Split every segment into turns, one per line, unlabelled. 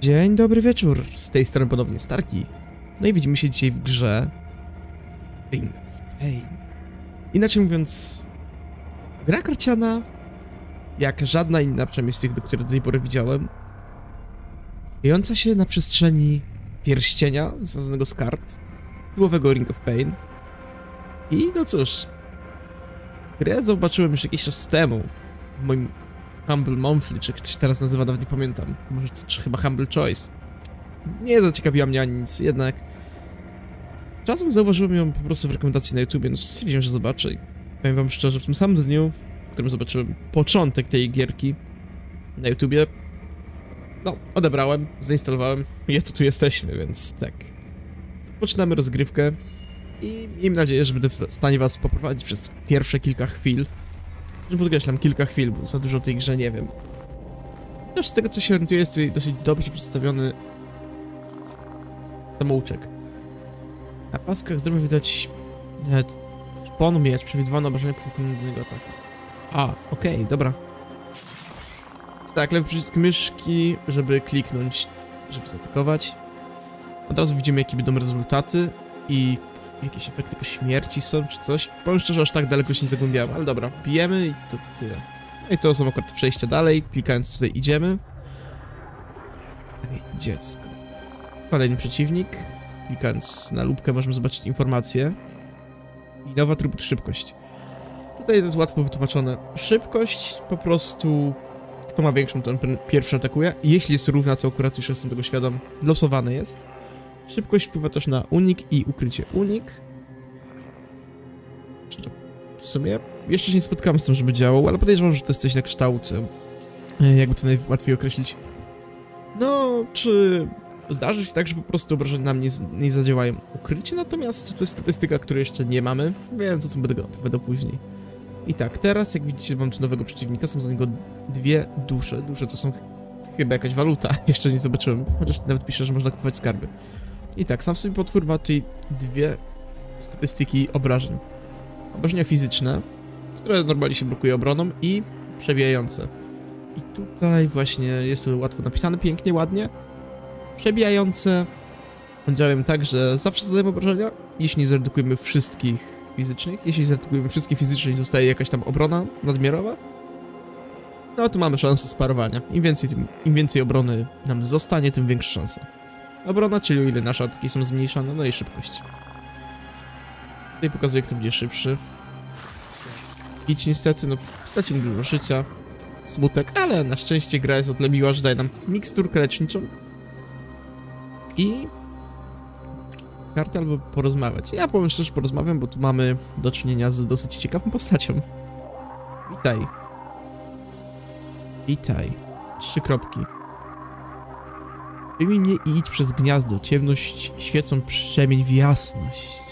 Dzień dobry wieczór, z tej strony ponownie Starki. No i widzimy się dzisiaj w grze Ring of Pain. Inaczej mówiąc, gra karciana, jak żadna inna, przynajmniej z tych, do których do tej pory widziałem, dziejąca się na przestrzeni pierścienia związanego z kart, tytułowego Ring of Pain. I no cóż, grę zobaczyłem już jakiś czas temu w moim Humble Monthly, czy jak to się teraz nazywa, nawet nie pamiętam. Może czy chyba Humble Choice. Nie zaciekawiła mnie ani nic, jednak czasem zauważyłem ją po prostu w rekomendacji na YouTubie, no stwierdziłem, że zobaczę powiem wam szczerze, w tym samym dniu, w którym zobaczyłem początek tej gierki na YouTubie, no, odebrałem, zainstalowałem i oto tu jesteśmy, więc tak. Poczynamy rozgrywkę i miejmy nadzieję, że będę w stanie was poprowadzić przez pierwsze kilka chwil że podkreślam kilka chwil, bo za dużo o tej grze nie wiem. Chociaż z tego co się orientuję jest tutaj dosyć dobrze przedstawiony samouczek. Na paskach zdrowia widać nawet szponu miecz, przewidywane obrażenia po wykonaniu danego ataku. A, okej, okay, dobra. Tak, lewy przycisk myszki, żeby kliknąć, żeby zaatakować. Od razu widzimy jakie będą rezultaty i jakieś efekty po śmierci są, czy coś. Powiem szczerze, aż tak daleko się nie zagłębiałem, ale dobra, bijemy i to tyle. No i to są akurat przejścia dalej, klikając tutaj idziemy. Dziecko. Kolejny przeciwnik. Klikając na lubkę możemy zobaczyć informacje. I nowy atrybut szybkość. Tutaj jest łatwo wytłumaczone. Szybkość po prostu... Kto ma większą, ten pierwszy atakuje. Jeśli jest równa, to akurat już jestem tego świadom. Losowane jest. Szybkość wpływa też na unik i ukrycie unik. W sumie jeszcze się nie spotkałem z tym, żeby działał, ale podejrzewam, że to jest coś na kształt. E, jakby to najłatwiej określić. No, czy zdarzy się tak, że po prostu obrażenia nam nie, nie zadziałają ukrycie, natomiast to jest statystyka, której jeszcze nie mamy, więc o tym będę opowiadał później. I tak, teraz jak widzicie mam tu nowego przeciwnika, są za niego dwie dusze. Dusze to są chyba jakaś waluta, jeszcze nie zobaczyłem, chociaż nawet pisze, że można kupować skarby. I tak, sam w sobie potwór ma tutaj dwie statystyki obrażeń. Obrażenia fizyczne, które normalnie się blokuje obroną i przebijające. I tutaj właśnie jest łatwo napisane, pięknie, ładnie. Przebijające działają tak, że zawsze zadajemy obrażenia, jeśli nie zredukujemy wszystkich fizycznych. Jeśli zredukujemy wszystkie fizyczne i zostaje jakaś tam obrona nadmiarowa, no to mamy szansę sparowania. Im więcej, im więcej obrony nam zostanie, tym większa szansa. Obrona, o ile nasze ataki są zmniejszone, no i szybkość. Tutaj pokazuję, kto będzie szybszy. Idź niestety, no stracimy dużo życia. Smutek, ale na szczęście gra jest odlebiła, że daje nam miksturkę leczniczą. I... Kartę albo porozmawiać. Ja powiem szczerze, porozmawiam, bo tu mamy do czynienia z dosyć ciekawą postacią. Witaj. Witaj. Trzy kropki. Wyjmij mnie i idź przez gniazdo. Ciemność świecą przemień w jasność.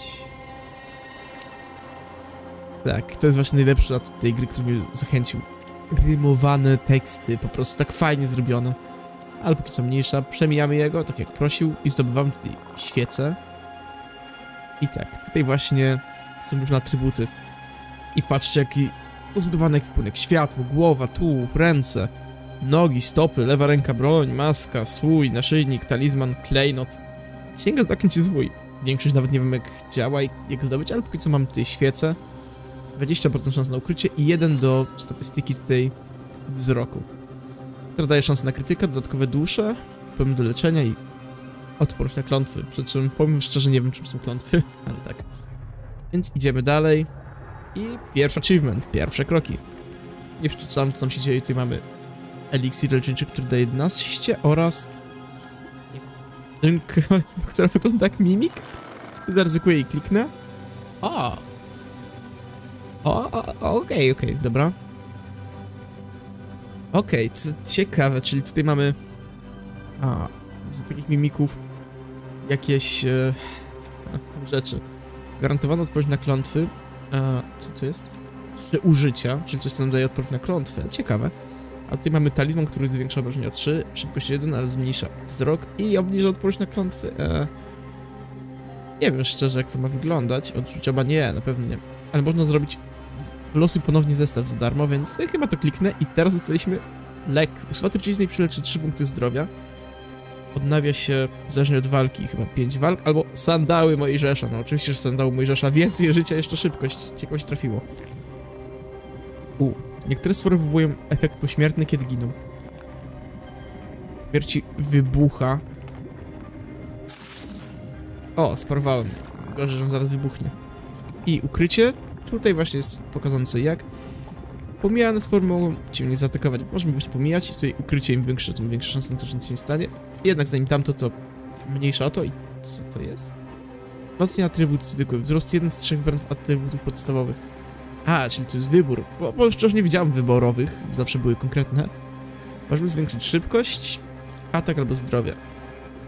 Tak, to jest właśnie najlepszy od tej gry, który mnie zachęcił. Rymowane teksty, po prostu tak fajnie zrobione. Ale póki co mniejsza, przemijamy jego, tak jak prosił i zdobywamy tutaj świecę. I tak, tutaj właśnie są różne atrybuty. I patrzcie, jaki pozbudowany ekwipunek. Światło, głowa, tułów, ręce. Nogi, stopy, lewa ręka, broń, maska, słój, naszyjnik, talizman, klejnot. Sięga zaklęć jest zwój. Większość nawet nie wiem jak działa i jak zdobyć, ale póki co mam tutaj świecę. 20% szans na ukrycie i 1 do statystyki tutaj wzroku. Która daje szansę na krytykę, dodatkowe dusze, powiem do leczenia i odporność na klątwy. Przy czym powiem szczerze nie wiem czym są klątwy, ale tak. Więc idziemy dalej. I pierwszy achievement, pierwsze kroki. Nie przeczytam co tam się dzieje, tutaj mamy eliksir leczniczy, który daje 11 oraz która wygląda jak mimik. Zaryzykuję i kliknę. O! O, okej, okej, okay, okay, dobra. Okej, okay, ciekawe, czyli tutaj mamy... A, z takich mimików jakieś e, rzeczy. Gwarantowana odpowiedź na klątwy. E, co tu jest? Trzy użycia, czyli coś, co nam daje odpowiedź na klątwę. Ciekawe. A tutaj mamy talizman, który zwiększa obrażenia 3, szybkość 1, ale zmniejsza wzrok i obniża odporność na klątwy. Eee, nie wiem szczerze, jak to ma wyglądać. Odczucia nie, na pewno nie. Ale można zrobić losy ponownie zestaw za darmo, więc ja chyba to kliknę i teraz dostaliśmy lek. Usuwa przycisnej przyleczy 3 punkty zdrowia. odnawia się zależnie od walki, chyba 5 walk, albo sandały Mojżesza. No oczywiście, że sandały Mojżesza więcej życia, jeszcze szybkość. Ciekawość trafiło. U. Niektóre stwory wywołują efekt pośmiertny, kiedy giną. Śmierci wybucha. O, sparowałem. Gorzej, że on zaraz wybuchnie. I ukrycie. Tutaj właśnie jest pokazujące jak. Pomijane stwory mogą cię nie zaatakować. Możemy właśnie pomijać. Tutaj ukrycie im większe, tym większa szansa na to, że nic się nie stanie. Jednak zanim tamto, to mniejsza o to. I co to jest? Mocny atrybut zwykły. Wzrost jeden z trzech wybranych atrybutów podstawowych. A, czyli to jest wybór. Bo, bo szczerze nie widziałem wyborowych. Zawsze były konkretne. Możemy zwiększyć szybkość, atak albo zdrowie.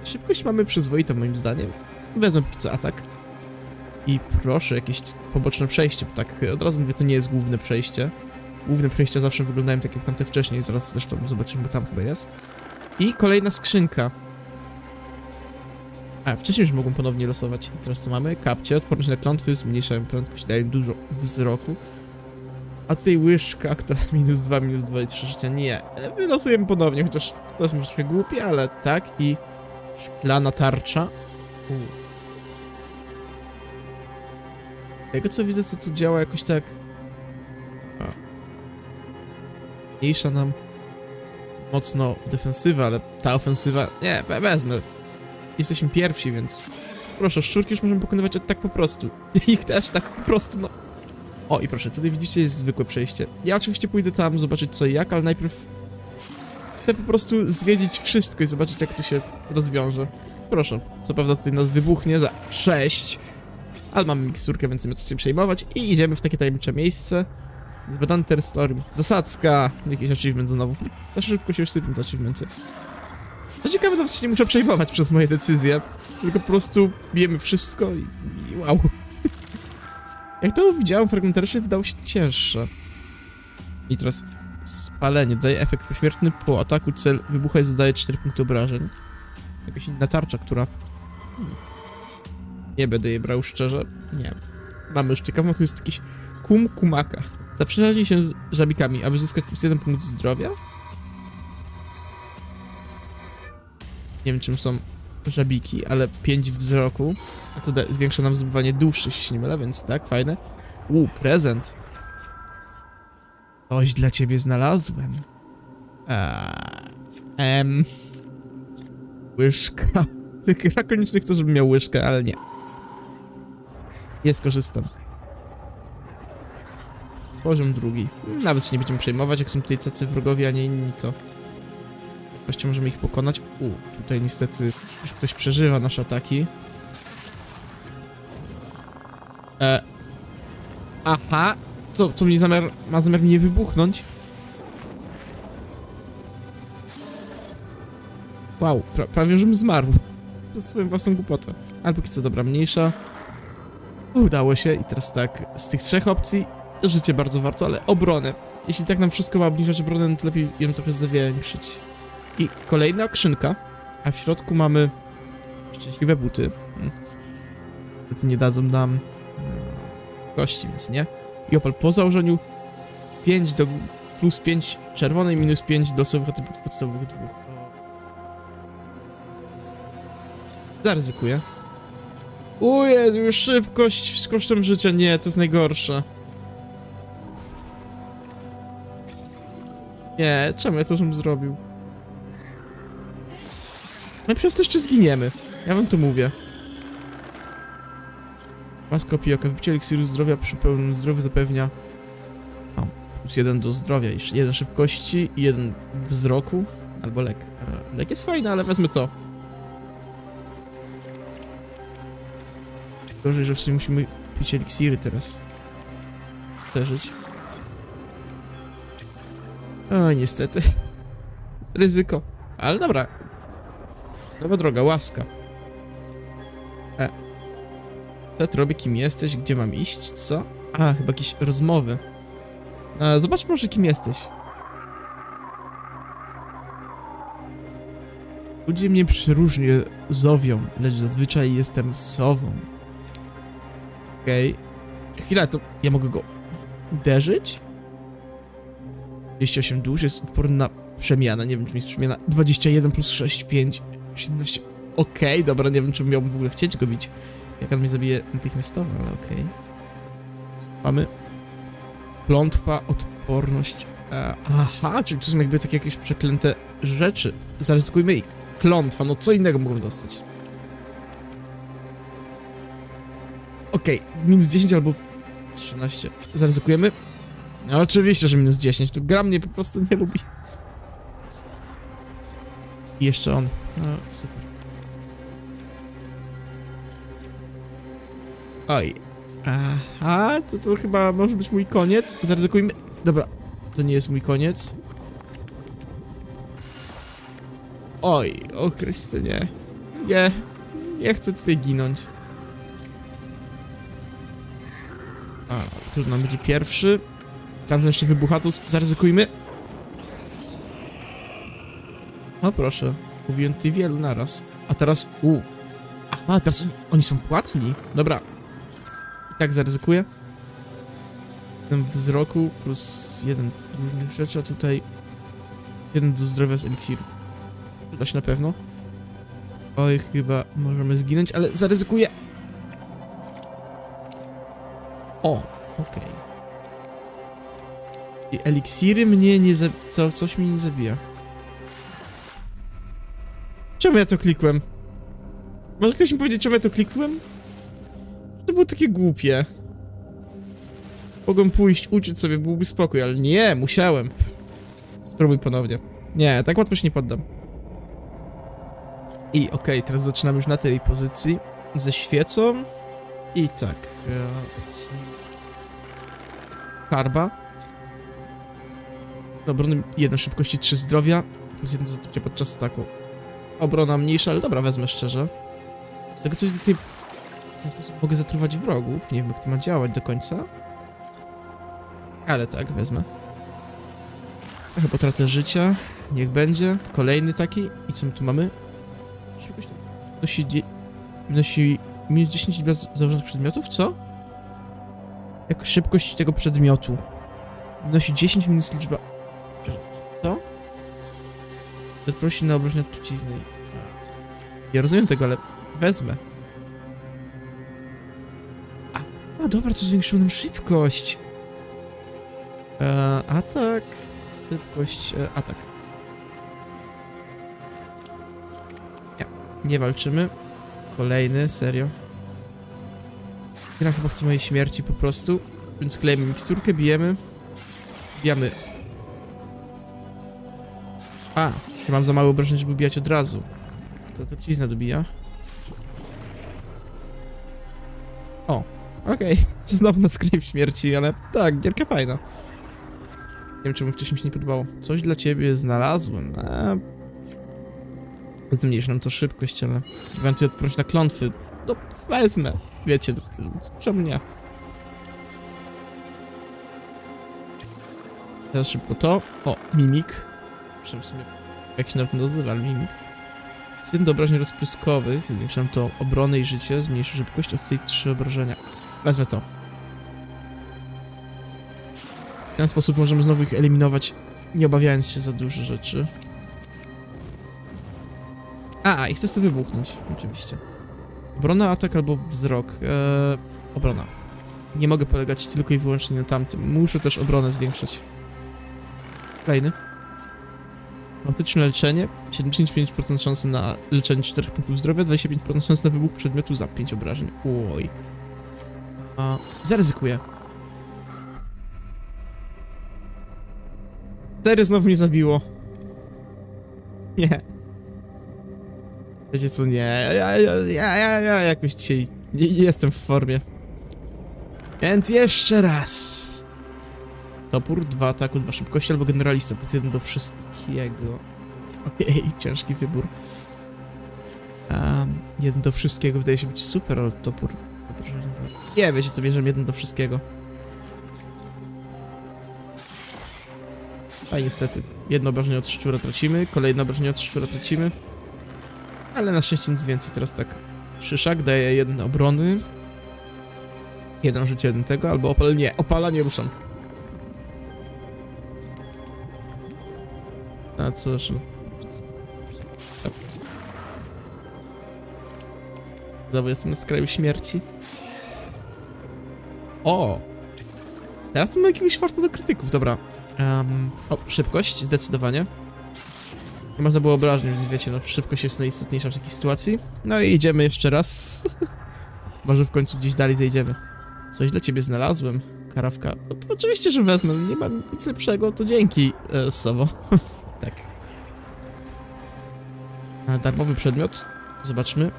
Szybkość mamy przyzwoitą moim zdaniem. Wezmę co atak. I proszę, jakieś poboczne przejście, bo tak od razu mówię, to nie jest główne przejście. Główne przejścia zawsze wyglądają tak jak tamte wcześniej, zaraz zresztą zobaczymy, bo tam chyba jest. I kolejna skrzynka. A, wcześniej już mogą ponownie losować. Teraz co mamy? Kapcie, odporność na klątwy, zmniejszają prędkość, dają dużo wzroku. A tutaj łyżka, która minus 2, minus 2 i 3 życia. Nie, wylosujemy ponownie, chociaż to jest może trochę głupie, ale tak. I szklana tarcza. U. Tego co widzę, to co działa jakoś tak... A. Mniejsza nam mocno defensywa, ale ta ofensywa... Nie, we- wezmę. Jesteśmy pierwsi, więc... Proszę, szczurki już możemy pokonywać od tak po prostu. Ich też tak po prostu, no... O, i proszę, tutaj widzicie jest zwykłe przejście. Ja oczywiście pójdę tam zobaczyć co i jak, ale najpierw... Chcę po prostu zwiedzić wszystko i zobaczyć jak to się rozwiąże. Proszę, co prawda tutaj nas wybuchnie za 6, ale mamy miksturkę, więc nie co się przejmować i idziemy w takie tajemnicze miejsce. Zbadany territorium. Zasadzka! Jakiś achievement znowu. Za szybko się już sypią te achievementy. Co ciekawe, nawet się nie muszę przejmować przez moje decyzje. Tylko po prostu bijemy wszystko i, i wow. Jak to widziałem fragmentarycznie, wydało się cięższe. I teraz spalenie. Daje efekt pośmiertny. Po ataku cel wybucha i zadaje 4 punkty obrażeń. Jakaś inna tarcza, która... Hmm. Nie będę jej brał szczerze. Nie. Mamy już ciekawą, tu jest jakiś kum kumaka. Zaprzyjaźnij się z żabikami, aby zyskać plus jeden punkt zdrowia. Nie wiem czym są żabiki, ale 5 wzroku. A to zwiększa nam zdobywanie duszy, jeśli nie mylę, więc tak, fajne. U, prezent. Coś dla ciebie znalazłem. Eee, em. Łyżka. Gra koniecznie chce, żebym miał łyżkę, ale nie. Nie skorzystam. Poziom drugi. Nawet się nie będziemy przejmować, jak są tutaj tacy wrogowie, a nie inni, to... Właściwie możemy ich pokonać. U, tutaj niestety już ktoś przeżywa nasze ataki. E... Aha! Co, co mnie zamiar... ma zamiar mnie wybuchnąć? Wow, pra prawie żebym zmarł. Przez swoją własną głupotę. Ale póki co dobra, mniejsza. Udało się i teraz tak, z tych trzech opcji życie bardzo warto, ale obronę. Jeśli tak nam wszystko ma obniżać obronę, no to lepiej ją trochę zawiększyć. I kolejna skrzynka, a w środku mamy szczęśliwe buty. Niestety nie dadzą nam mm, kości, więc nie. I opal po założeniu 5 do plus 5 czerwonej, minus 5 do atrybutów podstawowych dwóch. Zaryzykuję. O Jezu, już szybkość z kosztem życia. Nie, to jest najgorsze. Nie, czemu ja to żebym zrobił? No i przez to jeszcze zginiemy. Ja wam to mówię. Maska opioka. Wypicie eliksiru zdrowia przy pełnym zdrowiu zapewnia... O, plus jeden do zdrowia, jeszcze jeden szybkości i jeden wzroku. Albo lek. E, Lek jest fajny, ale wezmę to. Gorzej, że w sumie musimy pić eliksiry teraz. Przeżyć. O, niestety. Ryzyko. Ale dobra. Nowa droga, łaska. E. Co ja robię? Kim jesteś? Gdzie mam iść? Co? A, chyba jakieś rozmowy. E, zobacz może, kim jesteś. Ludzie mnie przeróżnie zowią, lecz zazwyczaj jestem sową. Okej. Okay. Chwila, to ja mogę go uderzyć? 28 dusz jest odporny na przemianę. Nie wiem, czy mi jest przemiana. 21 plus 6, 5, 17. Okej, dobra, nie wiem, czy miałbym w ogóle chcieć go bić. Jak on mnie zabije natychmiastowo, ale okej. Mamy klątwa, odporność. E, aha, czyli to są jakby takie jakieś przeklęte rzeczy. Zaryzykujmy i klątwa, no co innego mogłem dostać. Okej, minus 10 albo 13. Zaryzykujemy? No oczywiście, że minus 10. Tu gra mnie po prostu nie lubi. I jeszcze on. No, super. Oj. Aha, to, to chyba może być mój koniec. Zaryzykujmy. Dobra, to nie jest mój koniec. Oj, o Chryste, nie. Nie, nie chcę tutaj ginąć. A, trudno, będzie pierwszy. Tamten jeszcze wybucha, to zaryzykujmy. O proszę, mówiłem tutaj wielu naraz. A teraz, u. Aha, teraz oni, oni są płatni. Dobra. I tak zaryzykuję. Jeden wzroku plus jeden różnych rzeczy, a tutaj jeden do zdrowia z eliksiru. Przyda się na pewno. Oj, chyba możemy zginąć, ale zaryzykuję. O, okej. I eliksiry mnie nie za... Co, coś mnie nie zabija. Czemu ja to klikłem? Może ktoś mi powiedzieć, czemu ja to klikłem? To było takie głupie. Mogłem pójść, uczyć sobie, byłby spokój, ale nie, musiałem. Spróbuj ponownie. Nie, tak łatwo się nie poddam. I okej, teraz zaczynamy już na tej pozycji. Ze świecą. I tak. E, karba. Do obrony 1 szybkości, 3 zdrowia. Plus 1 zatrucia podczas ataku. Obrona mniejsza, ale dobra, wezmę szczerze. Z tego coś tej... W ten sposób mogę zatruwać wrogów. Nie wiem, jak to ma działać do końca. Ale tak, wezmę. Trochę potracę życia. Niech będzie. Kolejny taki. I co my tu mamy? Szybkość nosi... Nosi minus 10 dla założonych przedmiotów? Co? Jak szybkość tego przedmiotu. Nosi 10 minus liczba... Co? Odprosi na obrażenia trucizny. Ja rozumiem tego, ale wezmę. A, a dobra, to zwiększyło nam szybkość. E, atak. Szybkość, e, atak. Nie, nie walczymy. Kolejny, serio. Gra chyba chce mojej śmierci po prostu. Więc klejemy miksturkę, bijemy. Bijamy. A, że mam za mało obrażeń, żeby bijać od razu. To trucizna dobija. O, okej. Znowu na skryp śmierci, ale tak, gierka fajna. Nie wiem, czemu wcześniej mi się nie podobało. Coś dla ciebie znalazłem. A... Zmniejszy nam to szybkość, ale... Gwarantuję odporność na klątwy. No, wezmę. Wiecie, to, to, czemu nie? Teraz szybko to. O, mimik. Przecież w sumie, jak się nawet nazywa. Z jeden do obrażeń rozpryskowych. Zwiększam to obronę i życie. Zmniejszy szybkość, a tutaj trzy obrażenia. Wezmę to. W ten sposób możemy znowu ich eliminować, nie obawiając się za dużo rzeczy. A, i chcę sobie wybuchnąć, oczywiście. Obrona, atak albo wzrok. Eee, obrona. Nie mogę polegać tylko i wyłącznie na tamtym. Muszę też obronę zwiększać. Kolejny. Automatyczne leczenie. 75% szansy na leczenie 4 punktów zdrowia, 25% szansy na wybuch przedmiotu za 5 obrażeń. Oj. A, zaryzykuję. Serio znowu mnie zabiło. Nie. Wiecie co, nie. Ja, ja, ja, ja, ja jakoś dzisiaj nie, nie jestem w formie. Więc jeszcze raz. Topór, dwa ataku, dwa szybkości, albo generalista, plus jeden do wszystkiego. Ojej, ciężki wybór. Um, jeden do wszystkiego wydaje się być super, ale topór... Nie, wiecie co, bierzemy jeden do wszystkiego. A niestety, jedno obrażenie od szczura tracimy, kolejne obrażenie od szczura tracimy. Ale na szczęście nic więcej, teraz tak. Szyszak daje jeden obrony. Jeden życie, jeden tego, albo opal... Nie, opala nie ruszam. A cóż. Znowu jestem na skraju śmierci. O! Teraz mamy jakiegoś farta do krytyków, dobra. Um, o, szybkość, zdecydowanie. Nie można było obrażeń, wiecie, no szybkość jest najistotniejsza w takiej sytuacji. No i idziemy jeszcze raz. Może w końcu gdzieś dalej zejdziemy. Coś dla ciebie znalazłem, karawka. No, oczywiście, że wezmę, nie mam nic lepszego, to dzięki, e, Sowo. tak. Darmowy przedmiot. Zobaczmy.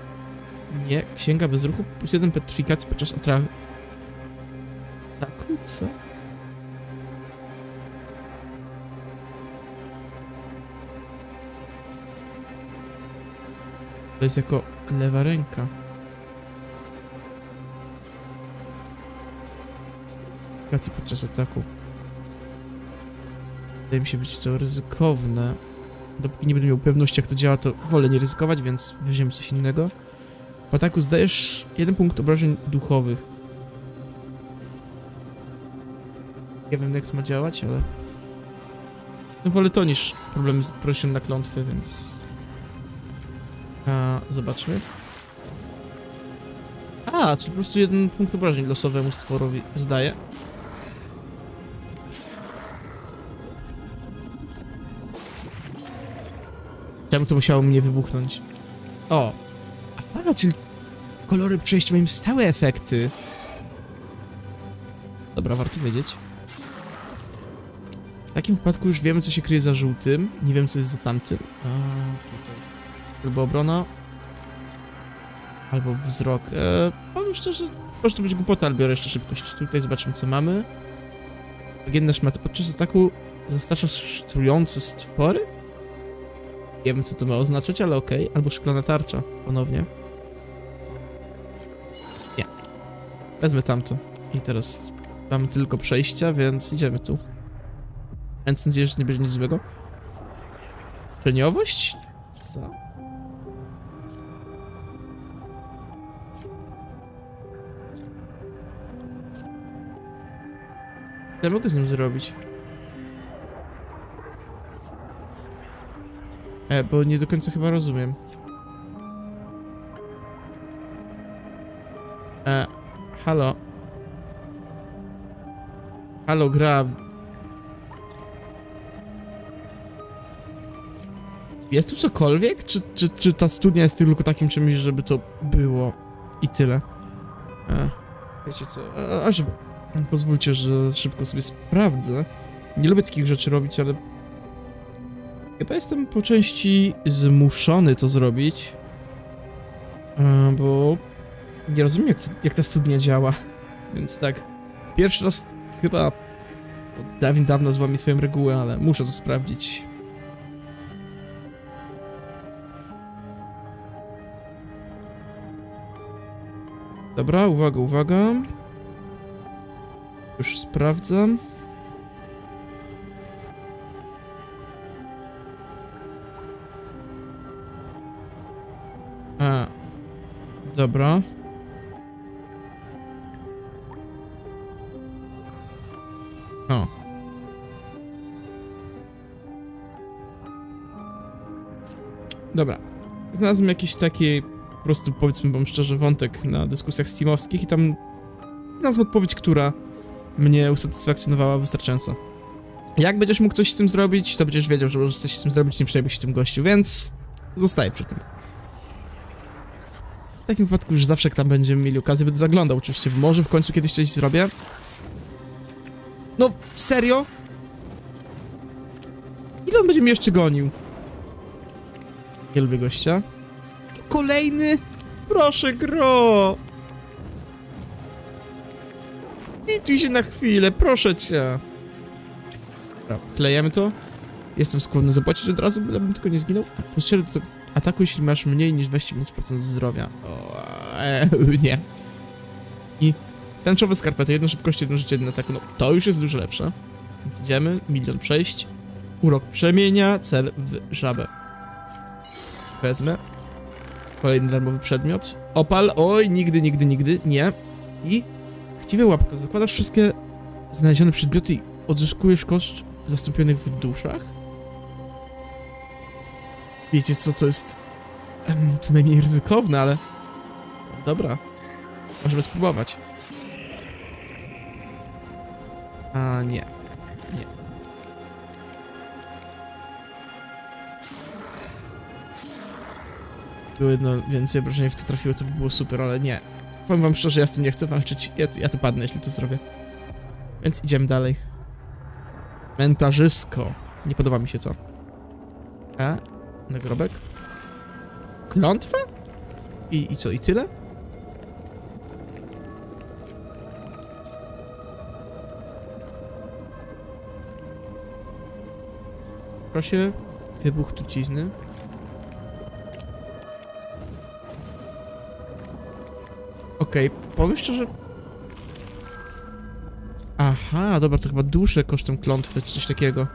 Nie, księga bez ruchu, plus jeden petrifikacji podczas atraku. Co? To jest jako lewa ręka. Petrifikacji podczas ataku. Wydaje mi się być to ryzykowne. Dopóki nie będę miał pewności jak to działa, to wolę nie ryzykować, więc weźmiemy coś innego. Po ataku zdajesz jeden punkt obrażeń duchowych. Nie wiem jak to ma działać, ale... No wolę to niż problemy z odpornością na klątwy, więc... A, zobaczmy. A, czyli po prostu jeden punkt obrażeń losowemu stworowi zdaje. Czemu to musiało mnie wybuchnąć? O! Aha, czyli kolory przejść mają stałe efekty. Dobra, warto wiedzieć. W takim wypadku już wiemy, co się kryje za żółtym. Nie wiem, co jest za tamtym. A, tutaj. Albo obrona. Albo wzrok. E, powiem szczerze, może to być głupota, ale biorę jeszcze szybkość. Tutaj zobaczymy, co mamy. Bagienna szmata. Podczas ataku zastraszasz trujące stwory? Nie wiem, co to ma oznaczać, ale okej. Okay. Albo szklana tarcza, ponownie. Nie. Wezmę tamto. I teraz mamy tylko przejścia, więc idziemy tu. Więc nadzieję, że nie będzie nic złego. Czeniowość? Co? Co ja mogę z nim zrobić? E, bo nie do końca chyba rozumiem. E, halo. Halo, gra. Jest tu cokolwiek? Czy, czy, czy ta studnia jest tylko takim czymś, żeby to było i tyle? E, wiecie co, a, aż pozwólcie, że szybko sobie sprawdzę. Nie lubię takich rzeczy robić, ale Chyba jestem po części zmuszony to zrobić. Bo nie rozumiem, jak, jak ta studnia działa. Więc tak, pierwszy raz chyba od dawien dawno złamię swoją regułę, ale muszę to sprawdzić. Dobra, uwaga, uwaga. Już sprawdzam. Dobra. O. Dobra. Znalazłem jakiś taki, po prostu powiedzmy wam szczerze, wątek na dyskusjach steamowskich i tam znalazłem odpowiedź, która mnie usatysfakcjonowała wystarczająco. Jak będziesz mógł coś z tym zrobić, to będziesz wiedział, że możesz coś z tym zrobić, nie przejmuj się tym gościu, więc zostaję przy tym. Takim wypadku już zawsze jak tam będziemy mieli okazję, będę zaglądał oczywiście. Może w końcu kiedyś coś zrobię. No, serio? Ile on będzie mnie jeszcze gonił? Nie lubię gościa. Kolejny? Proszę, gro! Lituj się na chwilę, proszę cię. Dobra, chlejemy to. Jestem skłonny zapłacić od razu, bylebym tylko nie zginął. Postrzelę to Atakuj, jeśli masz mniej niż 25% zdrowia. O, e, nie. I tęczowe skarpety, jedna szybkość, jedno życie, jeden ataku. No, to już jest dużo lepsze. Więc idziemy, milion przejść. Urok przemienia, cel w żabę. Wezmę. Kolejny darmowy przedmiot. Opal, oj, nigdy, nigdy, nigdy, nie. I chciwe łapka. Zakładasz wszystkie znalezione przedmioty i odzyskujesz koszt zastąpionych w duszach? Wiecie co, to jest um, co najmniej ryzykowne, ale Dobra. Możemy spróbować. A nie. Nie. Było jedno więcej obrażeń w to trafiło, to by było super, ale nie. Powiem wam szczerze, ja z tym nie chcę walczyć. Ja, ja to padnę, jeśli to zrobię. Więc idziemy dalej. Mentarzysko. Nie podoba mi się to. A? Nagrobek? Klątwa? I, I co, i tyle? Proszę, wybuch trucizny. Okej, okay, powiem szczerze... Aha, dobra, to chyba duszę kosztem klątwy, czy coś takiego.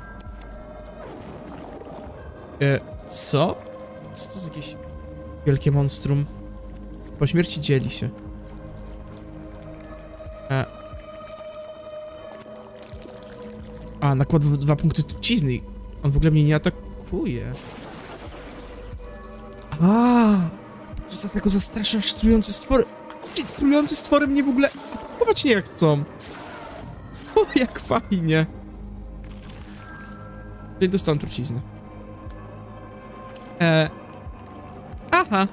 E, co? Co to jest jakieś wielkie monstrum? Po śmierci dzieli się. E. A, nakłada dwa punkty trucizny. On w ogóle mnie nie atakuje. A, to za tego zastraszasz trujące stwory. Trujące stwory mnie w ogóle atakować nie chcą. O, jak fajnie. Tutaj dostałem truciznę. E. Aha.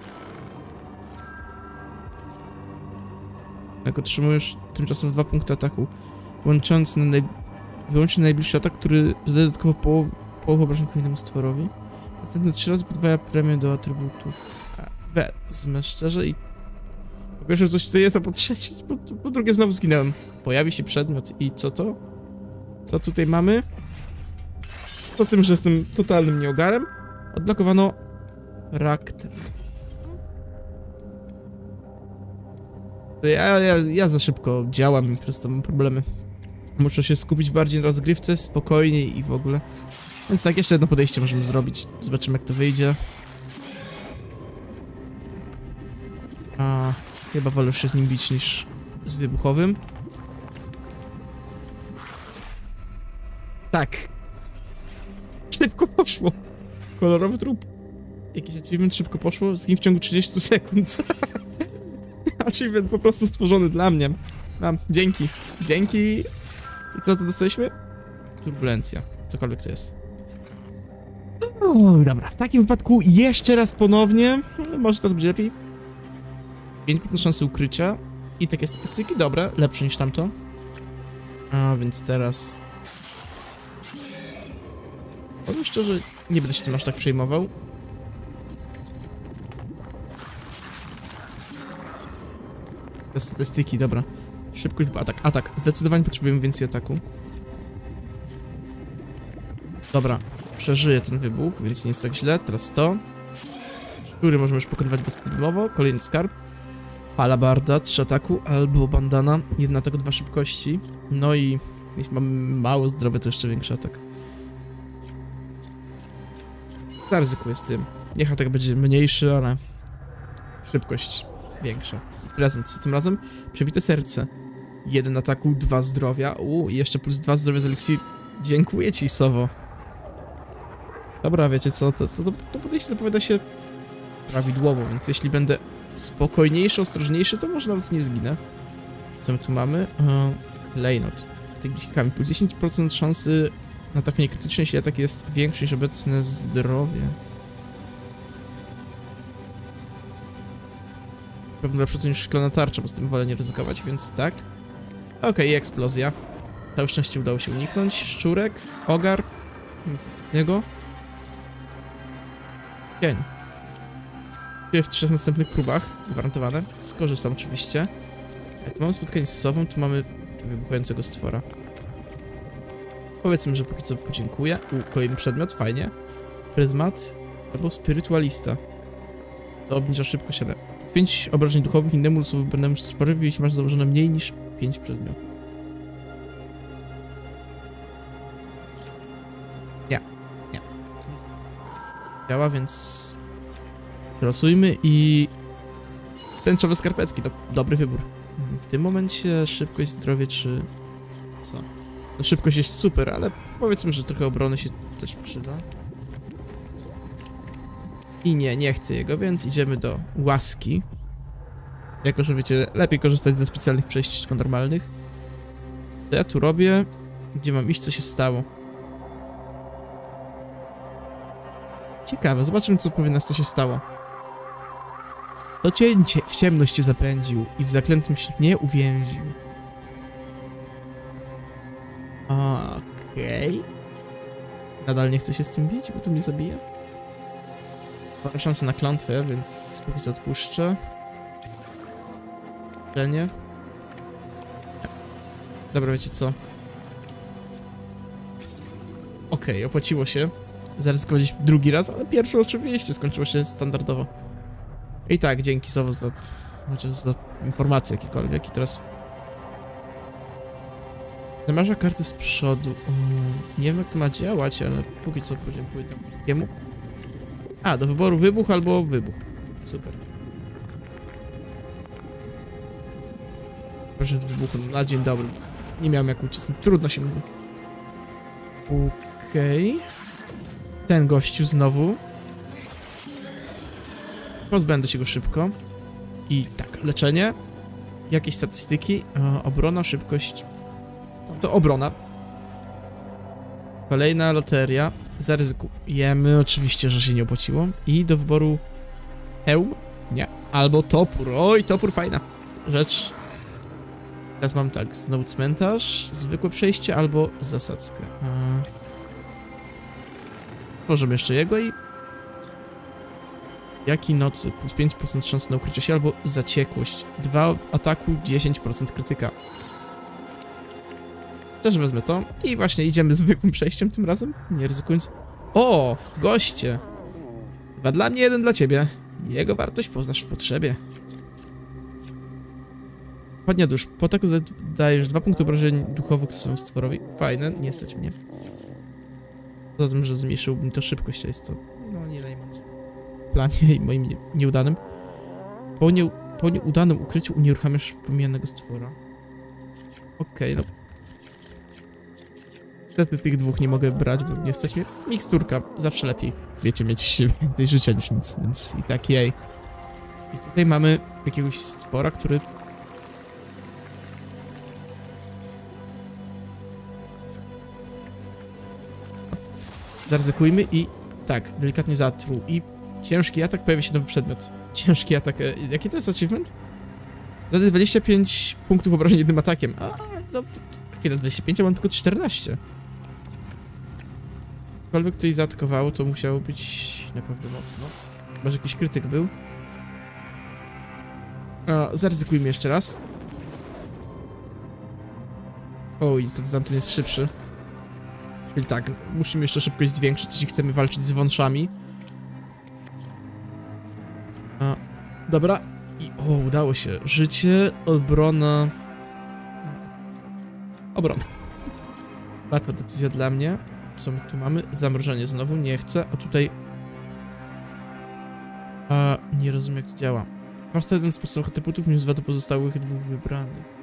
Jak otrzymujesz tymczasem dwa punkty ataku, łącząc na naj... wyłącznie najbliższy atak, który zadaje dodatkowo połow... połowę obrażeń kolejnemu stworowi. Następne trzy razy podwaja premię do atrybutów. A, Wezmę szczerze i... Po pierwsze coś tutaj jest, a po trzecie, po, po drugie znowu zginąłem. Pojawi się przedmiot i co to? Co tutaj mamy? Po tym, że jestem totalnym nieogarem, odblokowano Rakter. Ja, ja, ja za szybko działam i po prostu mam problemy. Muszę się skupić bardziej na rozgrywce, spokojniej i w ogóle. Więc tak, jeszcze jedno podejście możemy zrobić. Zobaczymy jak to wyjdzie. A, chyba wolę się z nim bić niż z wybuchowym. Tak. Szybko poszło. Kolorowy trup. Jakiś achievement szybko poszło. Zgin w ciągu 30 sekund. achievement po prostu stworzony dla mnie. No, dzięki. Dzięki. I co to dostaliśmy? Turbulencja. Cokolwiek to jest. O, dobra, w takim wypadku jeszcze raz ponownie. No, może to będzie lepiej. 5% szansy ukrycia. I takie statystyki dobre, lepsze niż tamto. A więc teraz... Powiem szczerze, nie będę się tym aż tak przejmował. Te statystyki, dobra. Szybkość, atak, atak. Zdecydowanie potrzebujemy więcej ataku. Dobra, przeżyję ten wybuch, więc nie jest tak źle. Teraz to. Który możemy już pokonywać bezproblemowo. Kolejny skarb. Palabarda, trzy ataku, albo bandana, jedna ataku, dwa szybkości. No i jeśli mamy mało zdrowie, to jeszcze większy atak. Zaryzykuję z tym. Niech atak będzie mniejszy, ale szybkość większa. Prezent, co tym razem? Przebite serce. Jeden ataku, dwa zdrowia. U, i jeszcze plus dwa zdrowia z eliksir. Dziękuję ci, Sowo. Dobra, wiecie co, to, to, to podejście zapowiada się prawidłowo, więc jeśli będę spokojniejszy, ostrożniejszy, to może nawet nie zginę. Co my tu mamy? E, klejnot. Technikami. Plus 10% szansy na trafienie krytyczne, jeśli atak jest większy niż obecne zdrowie. Pewno lepsze niż szklana tarcza, bo z tym wolę nie ryzykować, więc tak. Okej, okay, eksplozja. Całe szczęście udało się uniknąć. Szczurek, ogar, nic istotnego. Cień. W trzech następnych próbach, gwarantowane. Skorzystam oczywiście. tu mamy spotkanie z Sową, tu mamy wybuchającego stwora. Powiedzmy, że póki co podziękuję. U, kolejny przedmiot, fajnie. Pryzmat albo spirytualista. To obniża szybkość, ale 5 obrażeń duchowych innemu losowi brannemu stworowi, jeśli masz założone mniej niż 5 przedmiotów. Nie, nie. Działa, więc losujmy i tęczowe skarpetki, to dobry wybór. W tym momencie szybkość, zdrowie czy co? No szybkość jest super, ale powiedzmy, że trochę obrony się też przyda. I nie, nie chcę jego, więc idziemy do łaski. Jako, że wiecie, lepiej korzystać ze specjalnych przejść niż normalnych. Co ja tu robię? Gdzie mam iść? Co się stało? Ciekawe, zobaczymy co powie nas, co się stało. To cień cie- w ciemność cię zapędził i w zaklętym śnie uwięził. Okej. Nadal nie chcę się z tym bić, bo to mnie zabije. Mam szansę na klątwę, więc póki odpuszczę. Nie. Dobra, wiecie co? Okej, opłaciło się zaryzykować drugi raz, ale pierwszy oczywiście skończyło się standardowo. I tak, dzięki Sowo za, za informacje jakiekolwiek. I teraz... Zamarza karty z przodu. Mm, nie wiem jak to ma działać, ale póki co podziękuję temu wszystkiemu. A, do wyboru wybuch albo wybuch. Super. Proszę wybuchu na dzień dobry. Nie miałem jak uciec. Trudno się mówi. Okej. Ten gościu znowu. Pozbędę się go szybko. I tak, leczenie. Jakieś statystyki. E, obrona, szybkość. To obrona. Kolejna loteria. Zaryzykujemy. Oczywiście, że się nie opłaciło. I do wyboru hełm? Nie. Albo topór. Oj, topór fajna rzecz. Teraz mam tak, znowu cmentarz, zwykłe przejście albo zasadzkę. Możemy jeszcze jego i... Jaki nocy? Plus 5% szans na ukrycie się albo zaciekłość. 2 ataku, 10% krytyka. Też wezmę to. I właśnie idziemy zwykłym przejściem tym razem, nie ryzykując. O, goście! Dwa dla mnie, jeden dla ciebie. Jego wartość poznasz w potrzebie. Padnia dusz. Po ataku dajesz dwa punkty obrażeń duchowych są stworowi. Fajne, nie stać mnie. Tym, że zmniejszyłbym to szybkość, jest to no nie najmądrzej. Planie i moim nie, nieudanym. Po, nie, po nieudanym ukryciu unieruchamiasz pomijanego stwora. Okej, okay, no. Niestety tych dwóch nie mogę brać, bo nie mnie. Miksturka, zawsze lepiej. Wiecie, mieć więcej życia niż nic, więc i tak jej. I tutaj mamy jakiegoś stwora, który Zaryzykujmy i tak, delikatnie zatruł. I ciężki atak, pojawia się nowy przedmiot. Ciężki atak. E, jaki to jest achievement? Zadaje 25 punktów obrażeń jednym atakiem. A, no, chwilę, 25, a mam tylko 14. Cokolwiek tutaj zaatakowało, to musiało być naprawdę mocno. Może jakiś krytyk był. O, zaryzykujmy jeszcze raz. Oj, to tamten jest szybszy. Czyli tak, musimy jeszcze szybkość zwiększyć, jeśli chcemy walczyć z wąszami. A, dobra. I o, udało się. Życie, obrona... Obrona. Łatwa decyzja dla mnie. Co my tu mamy? Zamrożenie znowu, nie chcę, a tutaj... A, nie rozumiem jak to działa. Masz jeden z podstawowych atrybutów, minus dwa do pozostałych dwóch wybranych.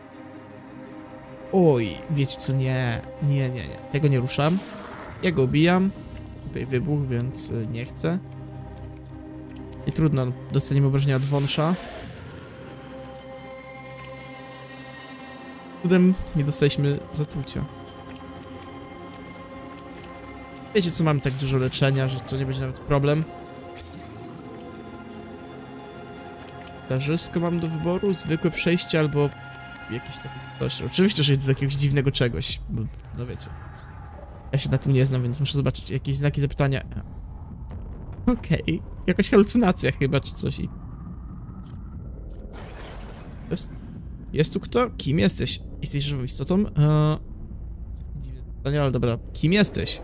Oj, wiecie co, nie, nie, nie, nie, tego nie ruszam. Ja go ubijam. Tutaj wybuch, więc y, nie chcę. I trudno, dostaniemy obrażenia od wąsza. Cudem nie dostaliśmy zatrucia. Wiecie co, mamy tak dużo leczenia, że to nie będzie nawet problem. Darzysko mam do wyboru, zwykłe przejście albo jakieś takie coś. Oczywiście, że idę do jakiegoś dziwnego czegoś, bo, no wiecie. Ja się na tym nie znam, więc muszę zobaczyć jakieś znaki zapytania. Okej, okay. jakaś halucynacja chyba, czy coś i... Jest, jest tu kto? Kim jesteś? Jesteś żywą istotą? Eee... Dziwne pytanie, ale dobra. Kim jesteś?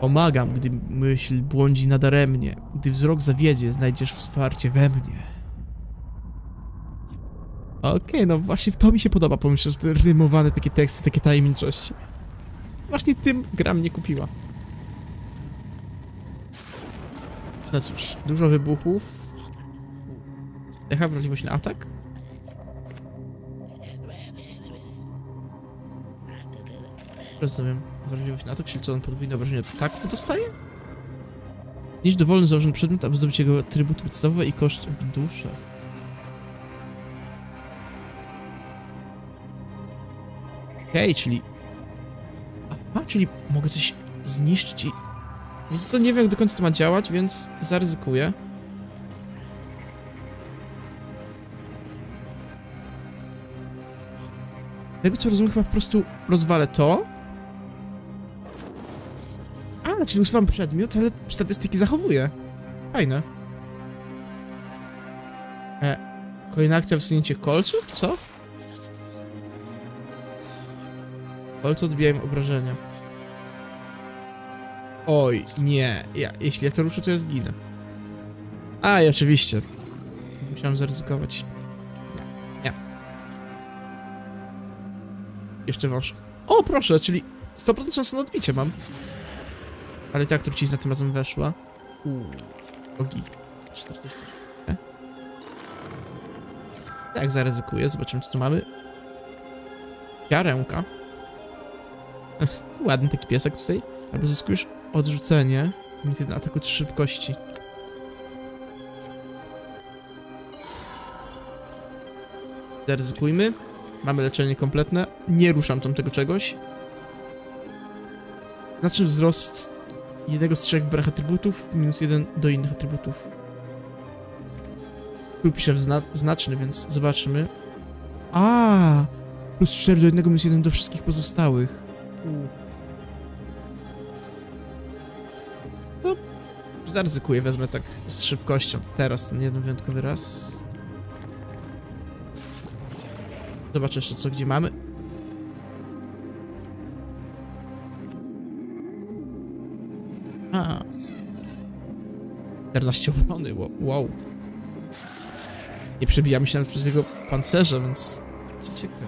Pomagam, gdy myśl błądzi nadaremnie. Gdy wzrok zawiedzie, znajdziesz wsparcie we mnie. Okej, okay, no właśnie to mi się podoba, pomyśl, że te rymowane takie teksty, takie tajemniczości. Właśnie tym gra mnie kupiła. No cóż, dużo wybuchów. Echa wrażliwość na atak? Rozumiem. Wrażliwość na czyli co on podwójne wrażenie ataków dostaje? Zniszcz dowolny założony przedmiot, aby zdobyć jego atrybuty podstawowe i koszt w duszach. Okej, czyli... A, czyli mogę coś zniszczyć i... To nie wiem, jak do końca to ma działać, więc zaryzykuję. Tego co rozumiem, chyba po prostu rozwalę to. Czyli usuwam przedmiot, ale statystyki zachowuję. Fajne. E, kolejna akcja wysunięcie kolców? Co? Kolce odbijają obrażenia. Oj, nie. Ja, jeśli ja to ruszę, to ja zginę. A, i oczywiście. Musiałem zaryzykować. Nie, nie. Jeszcze wąż. O, proszę, czyli 100% szans na odbicie mam. Ale tak trucizna tym razem weszła. Uuu. Ogi. 40. E? Tak, zaryzykuję. Zobaczymy, co tu mamy. Jarełka. Ładny taki piesek tutaj. Albo zyskujesz odrzucenie. Minus jeden ataku trzy szybkości. Zaryzykujmy. Mamy leczenie kompletne. Nie ruszam tam tego czegoś. Znaczy wzrost jednego z trzech wybranych atrybutów, minus jeden do innych atrybutów. Tu pisze zna znaczny, więc zobaczymy. A, plus 4 do jednego, minus jeden do wszystkich pozostałych. No, zaryzykuję, wezmę tak z szybkością. Teraz ten jeden wyjątkowy raz. Zobaczę jeszcze co, gdzie mamy. 14 obrony, wo- wow. Nie przebijamy się nawet przez jego pancerze, więc co ciekawe.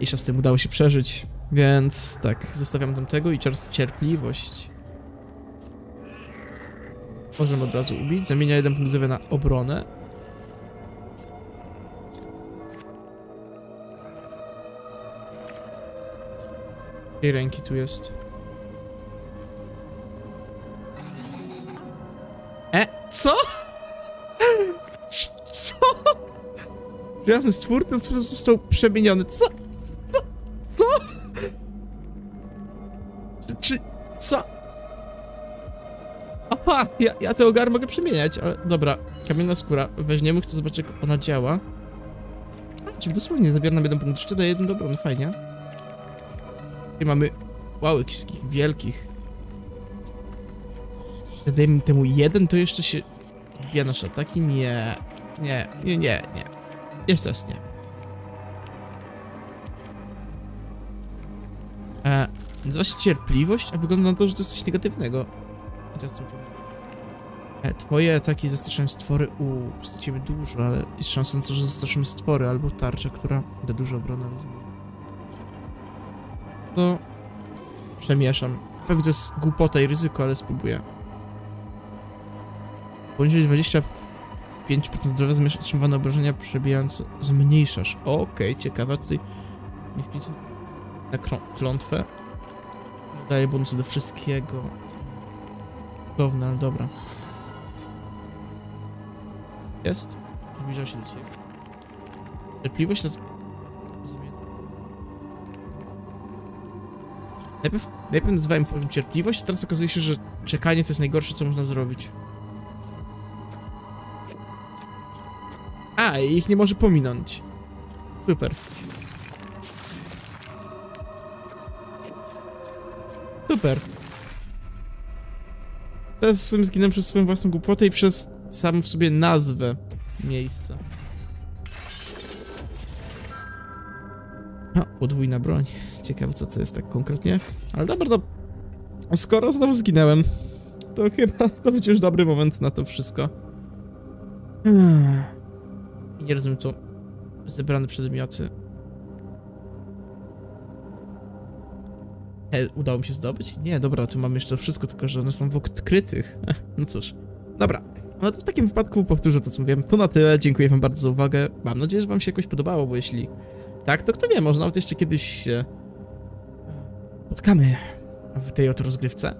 I z tym udało się przeżyć, więc tak, zostawiam tamtego i cierpliwość. Możemy od razu ubić, zamienia jeden punkt na obronę. Jej ręki tu jest. Co? Co? Przyjazny stwór ten stwór został przemieniony. Co? Co? Co? Czy, co? Aha, ja, ja te ogary mogę przemieniać, ale dobra. Kamienna skóra, weźmiemy, chcę zobaczyć jak ona działa. A, czyli dosłownie zabiera nam jeden punkt, jeszcze daje jeden do obrony, fajnie. I mamy, wow, jakichś wielkich. Dajmy temu jeden, to jeszcze się wbija nasze ataki? Nie, nie, nie, nie, nie. Jeszcze raz nie. E, nazywa się cierpliwość, a wygląda na to, że to jest coś negatywnego. Teraz co? E, twoje ataki zastraszają stwory. U, stracimy dużo, ale jest szansa na to, że zastraszymy stwory albo tarczę, która da dużo obrony, ale zmieni. No, przemieszam. Pewnie to jest głupota i ryzyko, ale spróbuję. Poniżej 25% zdrowia zamiast otrzymywane obrażenia przebijające zmniejszasz. Okej, ciekawe. Tutaj jest 5 na krą- klątwę. Daje bonusy do wszystkiego. Gówno, ale dobra. Jest. Zbliża się do ciebie. Cierpliwość to... Zmień. Najpierw, najpierw nazywałem poziom cierpliwość, a teraz okazuje się, że czekanie to jest najgorsze, co można zrobić. Ich nie może pominąć. Super. Super. Teraz w sumie zginąłem przez swoją własną głupotę i przez samą w sobie nazwę miejsca. No, podwójna broń. Ciekawe co to jest tak konkretnie. Ale dobra, no. Skoro znowu zginęłem, to chyba to będzie już dobry moment na to wszystko. Hmm. I nie rozumiem co zebrane przedmioty. E, udało mi się zdobyć? Nie, dobra, tu mamy jeszcze wszystko, tylko że one są w odkrytych. No cóż. Dobra. No to w takim wypadku powtórzę to, co mówiłem. To na tyle. Dziękuję wam bardzo za uwagę. Mam nadzieję, że wam się jakoś podobało, bo jeśli tak, to kto wie, może nawet jeszcze kiedyś się spotkamy. w tej oto rozgrywce.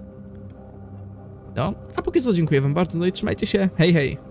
No, a póki co dziękuję wam bardzo, no i trzymajcie się, hej hej!